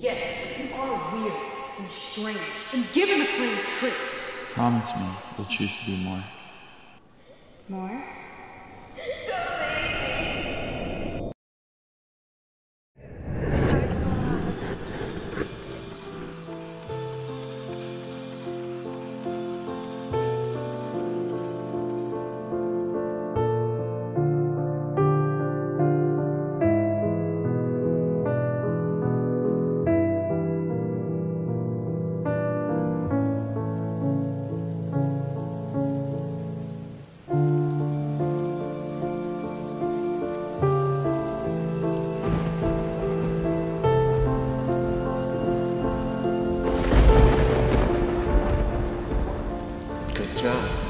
Yes, you are weird and strange and given to playing tricks. Promise me you'll choose to do more. More? job.